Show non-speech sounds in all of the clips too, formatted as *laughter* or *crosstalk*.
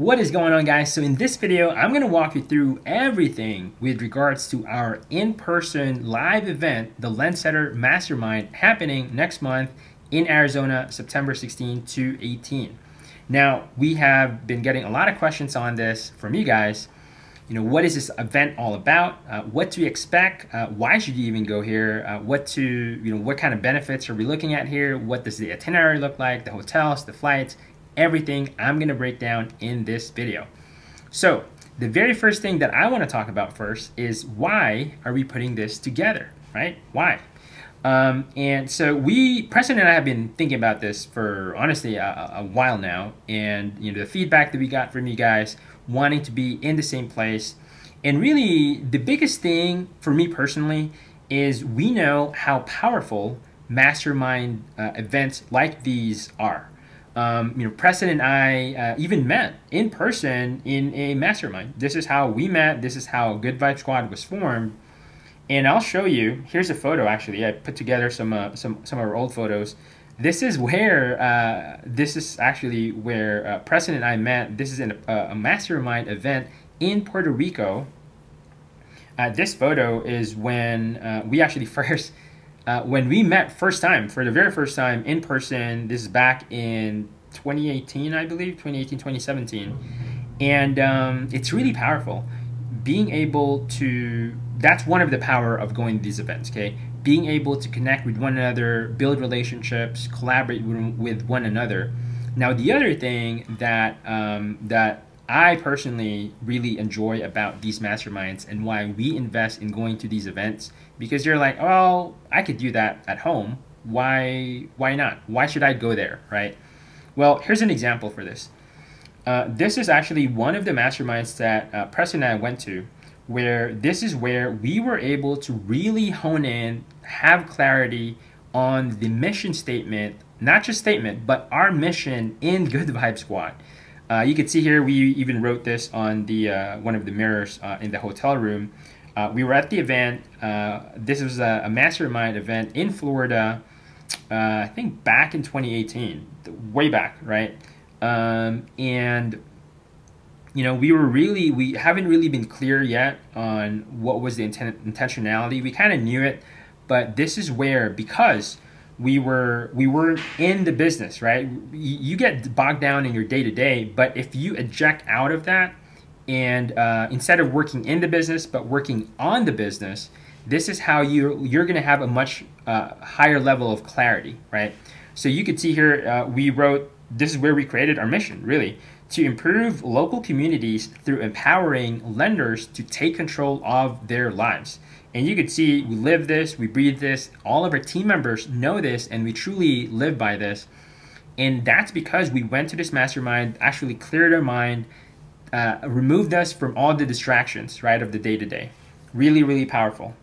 What is going on guys? So in this video, I'm going to walk you through everything with regards to our in-person live event, the Lendsetter Mastermind, happening next month in Arizona, September 16 to 18. Now, we have been getting a lot of questions on this from you guys. You know, what is this event all about? Uh, what to expect? Uh, why should you even go here? Uh, what to, you know, what kind of benefits are we looking at here? What does the itinerary look like? The hotels, the flights, everything I'm going to break down in this video. So the very first thing that I want to talk about first is why are we putting this together, right? Why? Um, and so we, Preston and I have been thinking about this for honestly a, a, while now. And you know the feedback that we got from you guys wanting to be in the same place. And really the biggest thing for me personally is we know how powerful mastermind uh, events like these are. Um, you know, Preston and I uh, even met in person in a mastermind. This is how we met. This is how Good Vibe Squad was formed. And I'll show you. Here's a photo. Actually, I put together some uh, some some of our old photos. This is where uh, this is actually where uh, Preston and I met. This is in a, a mastermind event in Puerto Rico. Uh, this photo is when uh, we actually *laughs* first uh, when we met first time for the very first time in person this is back in 2018 i believe 2018 2017 and um, it's really powerful. Being able to that's one of the power of going to these events okay? Being able to connect with one another build relationships collaborate with one another. Now the other thing that um, that I personally really enjoy about these masterminds and why we invest in going to these events because you're like, well, I could do that at home. Why? Why not? Why should I go there, right? Well, here's an example for this. Uh, this is actually one of the masterminds that uh, Preston and I went to, where this is where we were able to really hone in, have clarity on the mission statement, not just statement, but our mission in Good Vibe Squad. Uh, you can see here we even wrote this on the uh, one of the mirrors uh, in the hotel room. Uh, we were at the event. Uh, this was a, a, mastermind event in Florida. Uh, I think back in 2018, way back, right? Um, and you know, we were really we haven't really been clear yet on what was the intent, intentionality. We kind of knew it, but this is where because we were we weren't in the business, right? You get bogged down in your day to day, but if you eject out of that and uh, instead of working in the business but working on the business, this is how you you're going to have a much uh, higher level of clarity, right? So you could see here uh, we wrote this is where we created our mission, really, to improve local communities through empowering lenders to take control of their lives. And you could see we live this, we breathe this, all of our team members know this, and we truly live by this. And that's because we went to this mastermind, actually cleared our mind, uh, removed us from all the distractions, right, of the day to day. Really, really powerful.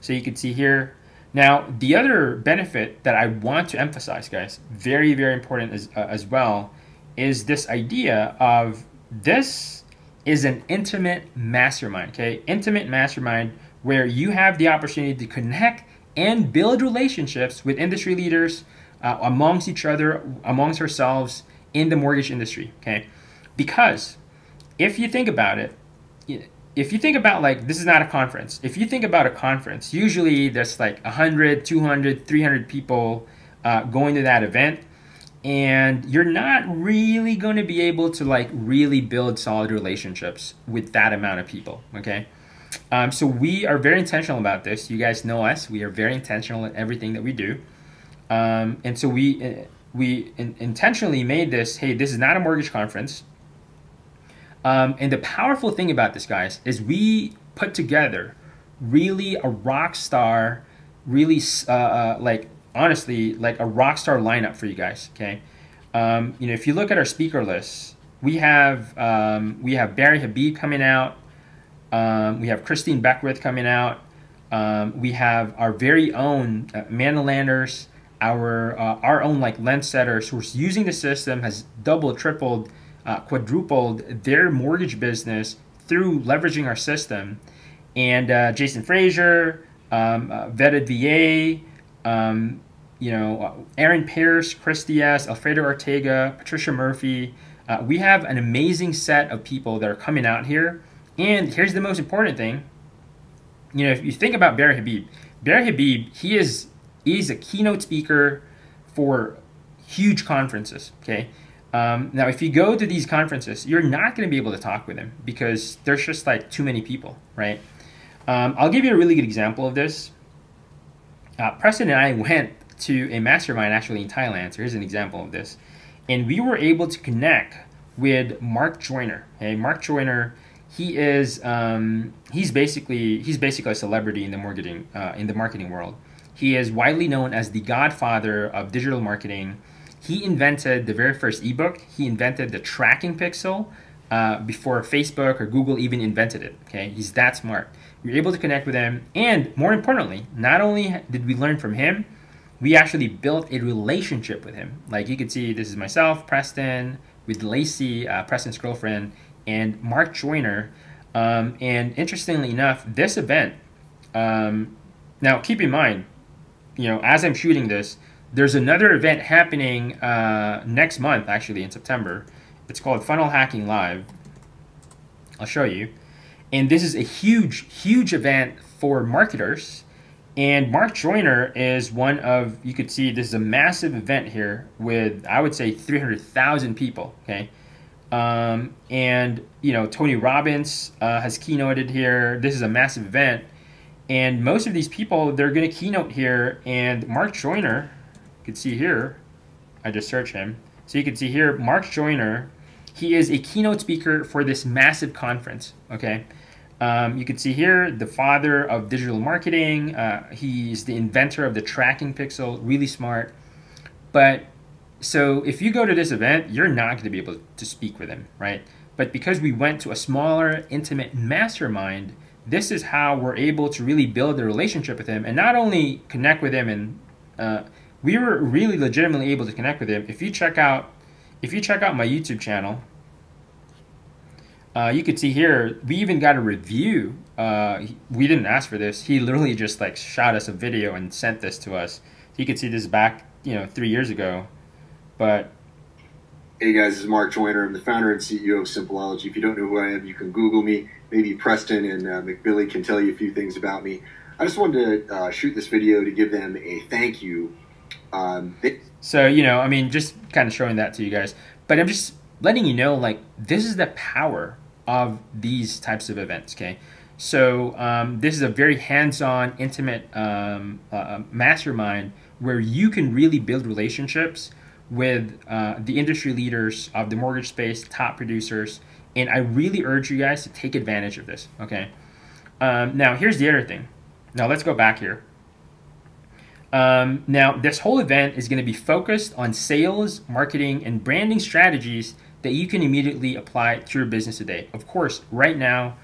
So you can see here. Now, the other benefit that I want to emphasize, guys, very, very important as, uh, as well, is this idea of this is an intimate mastermind, okay? Intimate mastermind where you have the opportunity to connect and build relationships with industry leaders uh, amongst each other, amongst ourselves in the mortgage industry, okay? Because if you think about it, if you think about like this is not a conference. If you think about a conference, usually there's like 100, 200, 300 people uh, going to that event and you're not really going to be able to like really build solid relationships with that amount of people okay? Um, so we are very intentional about this. You guys know us. We are very intentional in everything that we do. Um, and so we uh, we in, intentionally made this hey this is not a mortgage conference um, and the powerful thing about this guys is we put together really a rock star really uh, uh, like honestly like a rock star lineup for you guys. Okay, um, you know if you look at our speaker list, we have um, we have Barry Habib coming out. Um, we have Christine Beckwith coming out. Um, we have our very own uh, Landers, our uh, our own like Lendsetters who's using the system has double tripled, uh, quadrupled their mortgage business through leveraging our system. And uh, Jason Frazier, um, uh, vetted VA, um, you know, uh, Erin Pearce, Chris Diaz, Alfredo Arteaga, Patricia Murphy, Uh, we have an amazing set of people that are coming out here. And here's the most important thing. You know, if you think about Barry Habib, Barry Habib, he is he's a keynote speaker for huge conferences. Okay. Um, now, if you go to these conferences, you're not going to be able to talk with them because there's just like too many people, right? Um, I'll give you a really good example of this. Uh, Preston and I went to a mastermind actually in Thailand. So here's an example of this. And we were able to connect with Mark Joyner. Okay, Mark Joyner, he is um, he's basically he's basically a celebrity in the marketing uh, in the marketing world. He is widely known as the godfather of digital marketing. He invented the very first ebook. He invented the tracking pixel uh, before Facebook or Google even invented it. Okay, he's that smart. We were able to connect with him, and more importantly, not only did we learn from him, we actually built a relationship with him. Like you can see, this is myself, Preston, with Lacey, uh, Preston's girlfriend, and Mark Joyner. Um, and interestingly enough, this event, um, now keep in mind, you know, as I'm shooting this, there's another event happening uh, next month, actually in September. It's called Funnel Hacking Live. I'll show you. And this is a huge, huge event for marketers and Mark Joyner is one of, you could see this is a massive event here with, I would say, 300,000 people, okay? Um, and, you know, Tony Robbins uh, has keynoted here. This is a massive event. And most of these people, they're going to keynote here. And Mark Joyner, can see here, I just search him. So you can see here, Mark Joyner, he is a keynote speaker for this massive conference, okay? Um, you can see here the father of digital marketing. Uh, he's the inventor of the tracking pixel, really smart. But so if you go to this event, you're not going to be able to speak with him, right? But because we went to a smaller, intimate mastermind, this is how we're able to really build a relationship with him and not only connect with him and uh, we were really legitimately able to connect with him. If you check out, if you check out my YouTube channel, uh, you could see here, we even got a review. Uh, we didn't ask for this. He literally just like shot us a video and sent this to us. You could see this back, you know, three years ago. But Hey guys, this is Mark Joyner. I'm the founder and CEO of Simpleology. If you don't know who I am, you can Google me. Maybe Preston and uh, McBilly can tell you a few things about me. I just wanted to uh, shoot this video to give them a thank you. Um, they- so, you know, I mean, just kind of showing that to you guys. But I'm just letting you know, like, this is the power of these types of events, okay? So um, this is a very hands-on, intimate um, uh, uh, mastermind where you can really build relationships with uh, the industry leaders of the mortgage space, top producers, and I really urge you guys to take advantage of this, okay? Um, now, here's the other thing. Now, let's go back here. Um, now, this whole event is going to be focused on sales, marketing, and branding strategies that you can immediately apply to your business today. Of course, right now,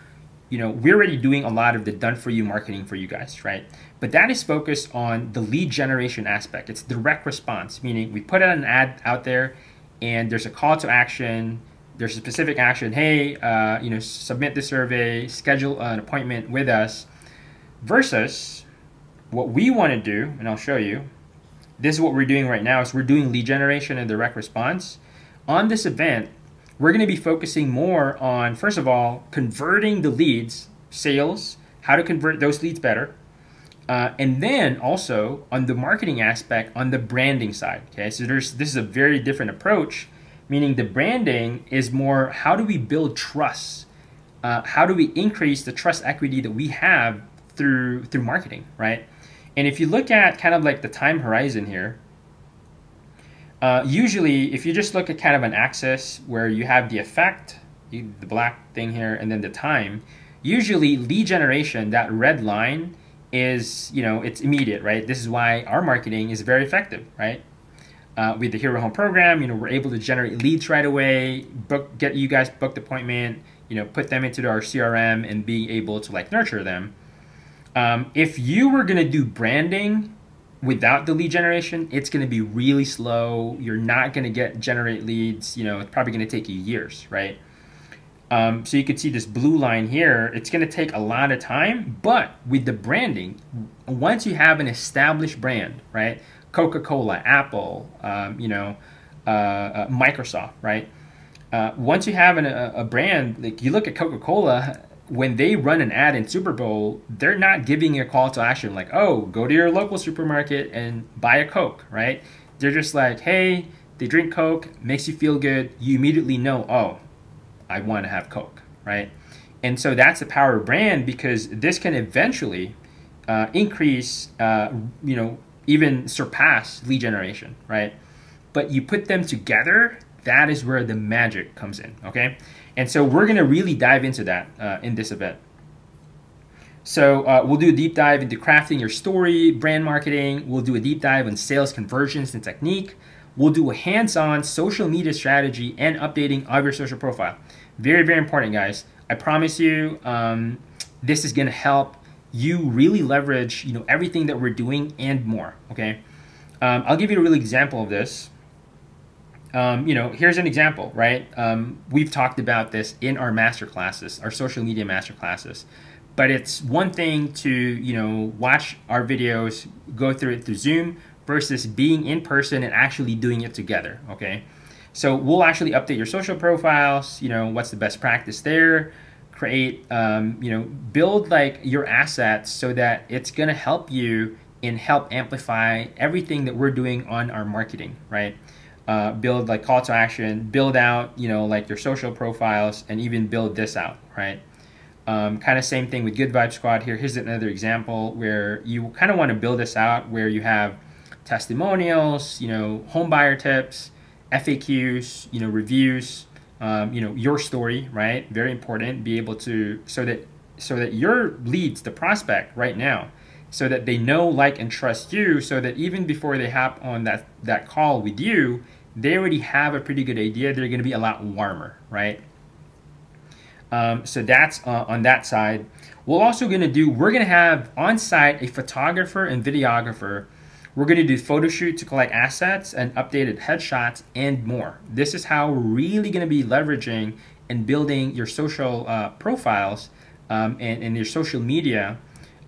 you know, we're already doing a lot of the done for you marketing for you guys, right? But that is focused on the lead generation aspect. It's direct response, meaning we put an ad out there and there's a call to action, there's a specific action, hey, uh, you know, submit the survey, schedule an appointment with us, versus what we want to do, and I'll show you. This is what we're doing right now is we're doing lead generation and direct response on this event, we're going to be focusing more on, first of all, converting the leads, sales, how to convert those leads better. Uh, and then also on the marketing aspect, on the branding side. Okay, so there's this is a very different approach, meaning the branding is more how do we build trust? Uh, how do we increase the trust equity that we have through through marketing, right? And if you look at kind of like the time horizon here, uh, usually, if you just look at kind of an axis where you have the effect, the black thing here, and then the time, usually lead generation, that red line is, you know, it's immediate, right? This is why our marketing is very effective, right? Uh, with the Hero Home program, you know, we're able to generate leads right away, book, get you guys booked appointment, you know, put them into our CRM and being able to like nurture them. Um, if you were going to do branding without the lead generation, it's going to be really slow. You're not going to get generate leads. You know, it's probably going to take you years, right? Um, so you can see this blue line here. It's going to take a lot of time, but with the branding, once you have an established brand, right? Coca-Cola, Apple, um, you know, uh, uh, Microsoft, right? uh, once you have an, a, a brand, like you look at Coca Cola, when they run an ad in Super Bowl, they're not giving a call to action like, oh, go to your local supermarket and buy a Coke, right? They're just like, hey, they drink Coke, makes you feel good. You immediately know, oh, I want to have Coke, right? And so that's the power of brand because this can eventually uh, increase, uh, you know, even surpass lead generation, right? But you put them together, that is where the magic comes in, okay? And so we're gonna really dive into that uh, in this event. So uh, we'll do a deep dive into crafting your story, brand marketing. We'll do a deep dive on sales conversions and technique. We'll do a hands-on social media strategy and updating of your social profile. Very, very important, guys. I promise you, um, this is gonna help you really leverage, you know, everything that we're doing and more. Okay, um, I'll give you a real example of this. Um, you know, here's an example, right? Um, we've talked about this in our master classes, our social media master classes. But it's one thing to, you know, watch our videos, go through it through Zoom versus being in person and actually doing it together, okay? So we'll actually update your social profiles, you know, what's the best practice there, create, um, you know, build like your assets so that it's to help you and help amplify everything that we're doing on our marketing, right? Uh, build like call to action, build out, you know, like your social profiles, and even build this out, right? Um, kind of same thing with Good Vibe Squad here. Here's another example where you kind of want to build this out where you have testimonials, you know, home buyer tips, FAQs, you know, reviews, um, you know, your story, right? Very important. Be able to so that so that your leads, the prospect right now, so that they know, like, and trust you, so that even before they hop on that that call with you, they already have a pretty good idea. They're going to be a lot warmer, right? Um, so that's uh, on that side. We're also going to do, we're going to have on site a photographer and videographer. We're going to do photo shoot to collect assets and updated headshots and more. This is how we're really going to be leveraging and building your social uh, profiles um, and, and your social media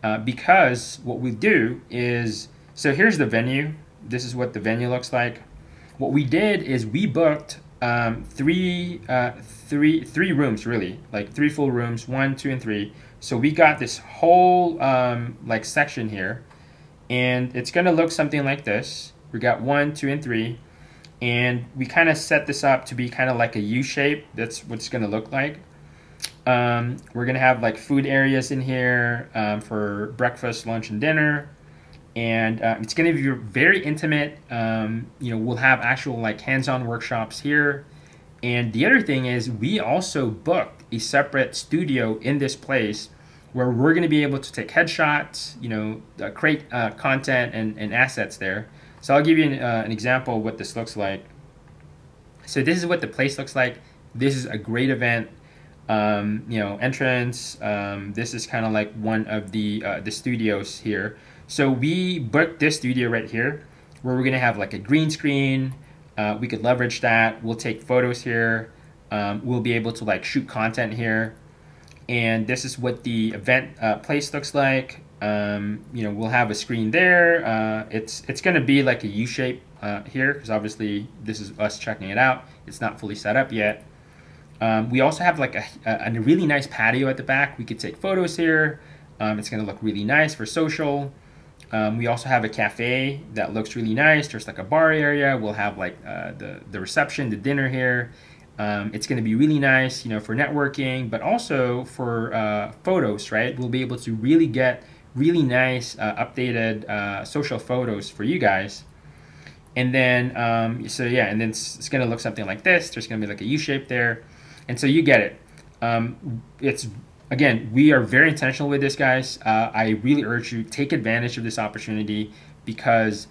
uh, because what we do is, so here's the venue. This is what the venue looks like what we did is we booked um, three, uh, three, three rooms really, like three full rooms, one, two, and three. So we got this whole um, like section here, and it's gonna look something like this. We got one, two, and three, and we kind of set this up to be kind of like a U shape. That's what it's gonna look like. Um, we're gonna have like food areas in here um, for breakfast, lunch, and dinner and uh, it's going to be very intimate. Um, you know, we'll have actual like hands-on workshops here. And the other thing is we also booked a separate studio in this place where we're going to be able to take headshots, you know, uh, create uh, content and, and assets there. So I'll give you an, uh, an example of what this looks like. So this is what the place looks like. This is a great event. Um, you know, entrance. Um, this is kind of like one of the uh, the studios here. So we booked this studio right here where we're gonna have like a green screen. Uh, we could leverage that. We'll take photos here. Um, we'll be able to like shoot content here. And this is what the event uh, place looks like. Um, you know, we'll have a screen there. Uh, it's it's gonna be like a U shape uh, here because obviously this is us checking it out. It's not fully set up yet. Um, we also have like a, a, a, really nice patio at the back. We could take photos here. Um, it's gonna look really nice for social. Um, we also have a cafe that looks really nice. There's like a bar area. We'll have like uh, the, the reception, the dinner here. Um, it's going to be really nice, you know, for networking, but also for uh, photos, right? We'll be able to really get really nice, uh, updated uh, social photos for you guys. And then, um, so yeah, and then it's, it's going to look something like this. There's going to be like a U shape there. And so you get it. Um, it's again, we are very intentional with this, guys. Uh, I really urge you take advantage of this opportunity because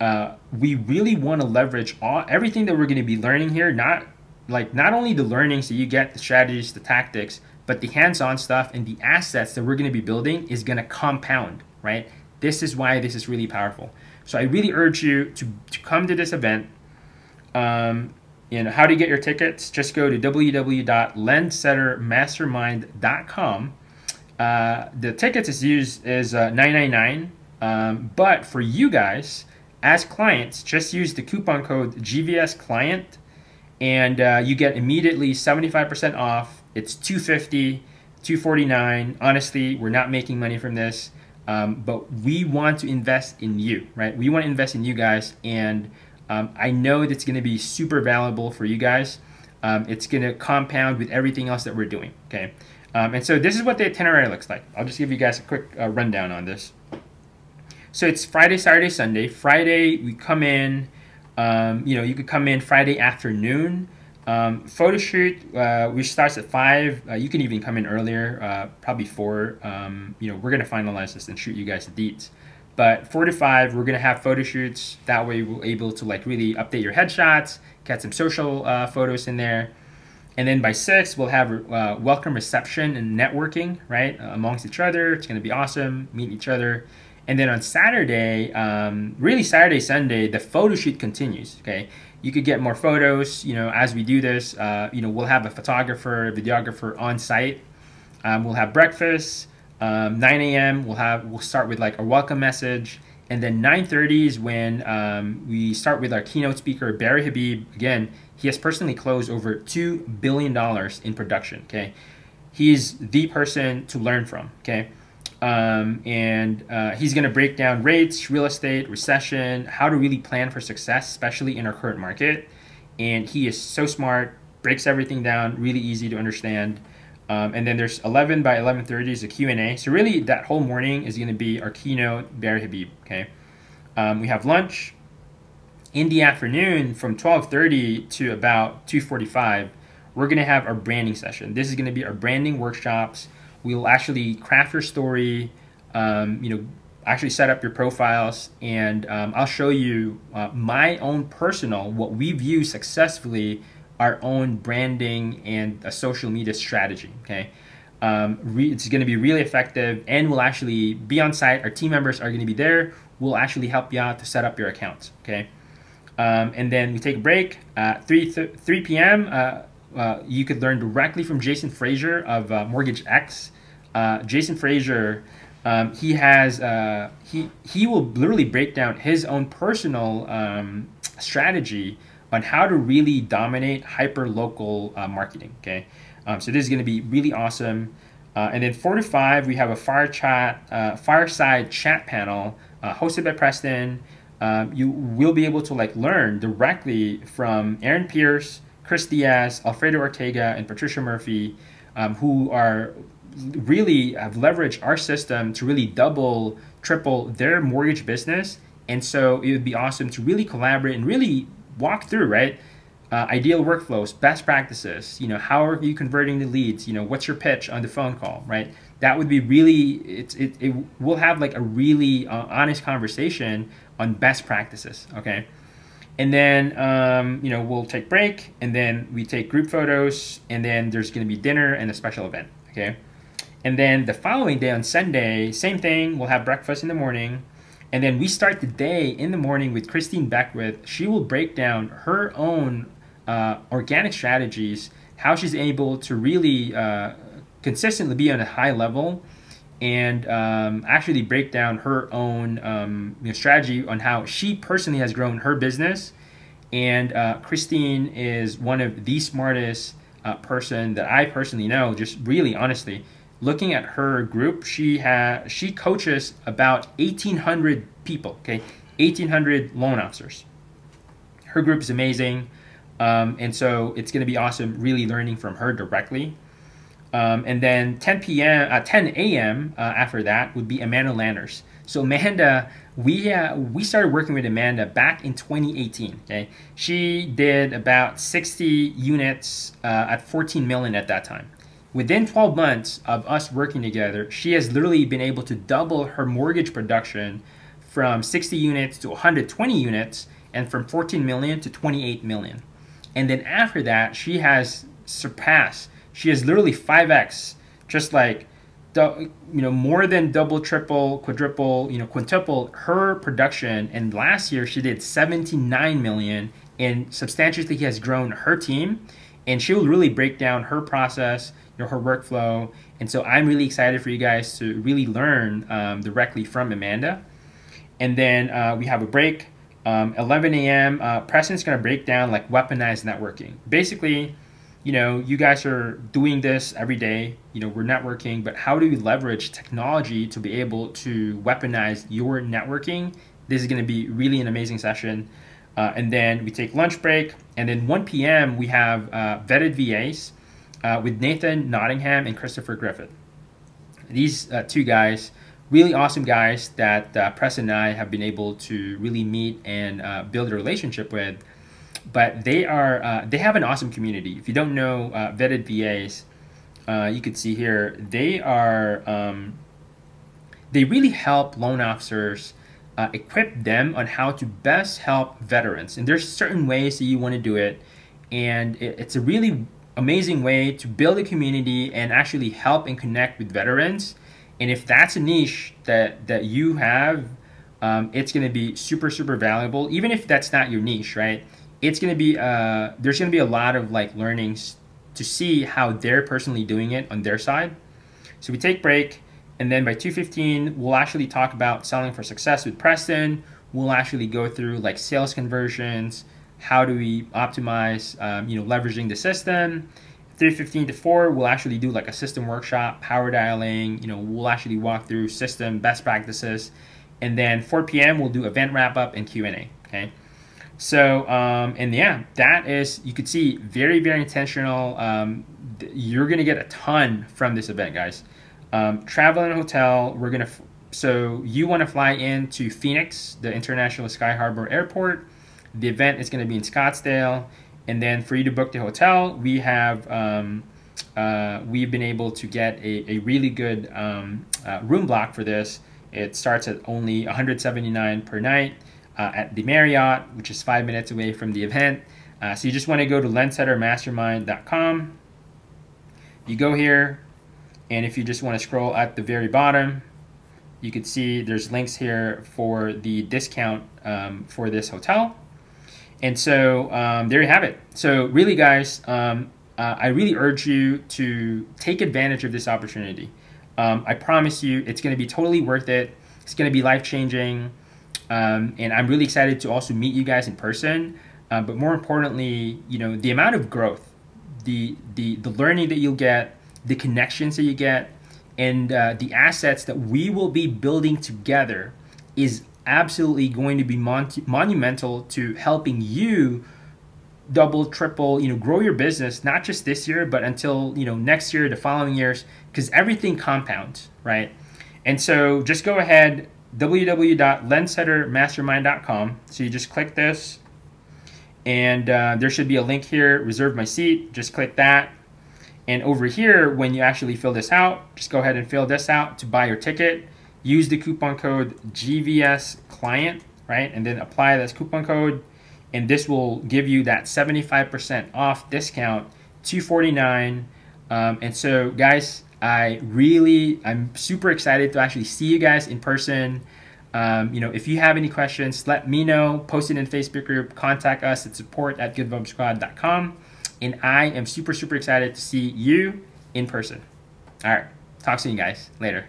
uh, we really want to leverage all everything that we're going to be learning here. Not like not only the learnings that you get, the strategies, the tactics, but the hands-on stuff and the assets that we're going to be building is going to compound. Right. This is why this is really powerful. So I really urge you to, to come to this event. Um, and how do you get your tickets, just go to www.lendsettermastermind.com. Uh, the tickets is used is uh, 999 um, but for you guys as clients, just use the coupon code GVS client and uh, you get immediately 75% off. It's 250, 249. Honestly, we're not making money from this, um, but we want to invest in you, right? We want to invest in you guys, and um, I know that's going to be super valuable for you guys. Um, it's going to compound with everything else that we're doing, okay? Um, and so this is what the itinerary looks like. I'll just give you guys a quick uh, rundown on this. So it's Friday, Saturday, Sunday. Friday, we come in. Um, you know, you could come in Friday afternoon. Um, photo shoot, uh, which starts at five. Uh, you can even come in earlier, uh, probably four. Um, you know, we're gonna finalize this and shoot you guys the deets. But four to five, we're gonna have photo shoots. That way, we're able to like really update your headshots, get some social uh, photos in there. And then by six, we'll have uh, welcome reception and networking, right, amongst each other. It's gonna be awesome. Meet each other. And then on Saturday, um, really Saturday, Sunday, the photo shoot continues. Okay, you could get more photos. You know, as we do this, uh, you know, we'll have a photographer, videographer on site. Um, we'll have breakfast. Um, 9 a.m. We'll have we'll start with like a welcome message, and then 9:30 is when um, we start with our keynote speaker Barry Habib. Again, he has personally closed over two billion dollars in production. Okay, he's the person to learn from. Okay. Um, and uh, he's going to break down rates, real estate, recession, how to really plan for success, especially in our current market. And he is so smart, breaks everything down, really easy to understand. Um, and then there's 11 by 11:30 is a Q&A. So really, that whole morning is going to be our keynote, Barry Habib. Okay, um, we have lunch in the afternoon from 12:30 to about 2:45. We're going to have our branding session. This is going to be our branding workshops we'll actually craft your story, um, you know, actually set up your profiles, and um, I'll show you uh, my own personal, what we've used successfully, our own branding and a social media strategy, okay? Um, it's going to be really effective and we'll actually be on site. Our team members are going to be there. We'll actually help you out to set up your accounts, okay? Um, and then we take a break. Uh, 3, 3 p.m., uh, uh, you could learn directly from Jason Frazier of uh, Mortgage X. Uh, Jason Frazier, um, he has uh, he he will literally break down his own personal um, strategy on how to really dominate hyper local uh, marketing. Okay, um, so this is going to be really awesome. and then four to five, we have a fire chat, fireside chat panel hosted by Preston. Um, you will be able to like learn directly from Erin Pearce, Chris Diaz, Alfredo Arteaga, and Patricia Murphy, um, who are really have leveraged our system to really double, triple their mortgage business. And so it would be awesome to really collaborate and really walk through, right? Uh, ideal workflows, best practices, you know, how are you converting the leads? You know, what's your pitch on the phone call, right? That would be really, it's, it, it will have like a really uh, honest conversation on best practices, okay? And then, um, you know, we'll take break and then we take group photos and then there's going to be dinner and a special event. Okay. And then the following day on Sunday, same thing. We'll have breakfast in the morning. And then we start the day in the morning with Christine Beckwith. She will break down her own uh, organic strategies, how she's able to really uh, consistently be on a high level and um, actually break down her own um, you know, strategy on how she personally has grown her business. And uh, Christine is one of the smartest uh, person that I personally know. Just really honestly, looking at her group, she has she coaches about 1,800 people. Okay, 1,800 loan officers. Her group is amazing, um, and so it's going to be awesome. Really learning from her directly. Um, and then 10 p.m. Uh, 10 a.m. Uh, after that would be Amanda Landers. So Amanda, we uh, we started working with Amanda back in 2018. Okay, she did about 60 units uh, at 14 million at that time. Within 12 months of us working together, she has literally been able to double her mortgage production from 60 units to 120 units, and from 14 million to 28 million. And then after that, she has surpassed she has literally 5x, just like you know more than double, triple, quadruple, you know quintuple her production. And last year she did 79 million, and substantially has grown her team. And she will really break down her process, you know, her workflow. And so I'm really excited for you guys to really learn um, directly from Amanda. And then uh, we have a break. Um, 11 a.m. Uh, Preston's going to break down like weaponized networking. Basically, you know, you guys are doing this every day. You know, we're networking, but how do we leverage technology to be able to weaponize your networking? This is going to be really an amazing session. Uh, and then we take lunch break, and then 1 p.m. we have uh, vetted VAs uh, with Nathan Knottingham and Christopher Griffith. These uh, two guys, really awesome guys that uh, Press and I have been able to really meet and uh, build a relationship with but they are uh, they have an awesome community. If you don't know uh, vetted VAs, you could see here they are um, they really help loan officers uh, equip them on how to best help veterans. And there's certain ways that you want to do it, and it, it's a really amazing way to build a community and actually help and connect with veterans. And if that's a niche that that you have, um, it's going to be super super valuable. Even if that's not your niche, right? it's going to be uh, there's going to be a lot of like learnings to see how they're personally doing it on their side. So we take break, and then by 2:15 we'll actually talk about selling for success with Preston. We'll actually go through like sales conversions, how do we optimize, um, you know, leveraging the system. 3:15 to 4 we'll actually do like a system workshop, power dialing. You know, we'll actually walk through system best practices, and then 4 p.m. we'll do event wrap up and Q&A. Okay. So, um, and yeah, that is, you could see very, very intentional. Um, you're going to get a ton from this event, guys. Um, travel and hotel, we're going to, so you want to fly into Phoenix, the International Sky Harbor Airport. The event is going to be in Scottsdale. And then for you to book the hotel, we have, um, uh, we've been able to get a, a really good um, uh, room block for this. It starts at only 179 per night uh, at the Marriott, which is five minutes away from the event. Uh, so you just want to go to lendsettermastermind.com. You go here, and if you just want to scroll at the very bottom, you can see there's links here for the discount um, for this hotel. And so um, there you have it. So really, guys, um, uh, I really urge you to take advantage of this opportunity. Um, I promise you, it's going to be totally worth it. It's going to be life changing. Um, and I'm really excited to also meet you guys in person. Uh, but more importantly, you know, the amount of growth, the the the learning that you'll get, the connections that you get, and uh, the assets that we will be building together is absolutely going to be mon- monumental to helping you double triple you know grow your business not just this year but until you know next year the following years because everything compounds right and so just go ahead www.lendsettermastermind.com. So you just click this, and uh, there should be a link here, reserve my seat. Just click that. And over here, when you actually fill this out, just go ahead and fill this out to buy your ticket. Use the coupon code GVS client, right? And then apply this coupon code. And this will give you that 75% off discount, 249 um, And so, guys, I really, I'm super excited to actually see you guys in person. Um, you know, if you have any questions, let me know. Post it in Facebook group. Contact us at support at goodvibesquad.com. And I am super, super excited to see you in person. All right. Talk soon, guys. Later.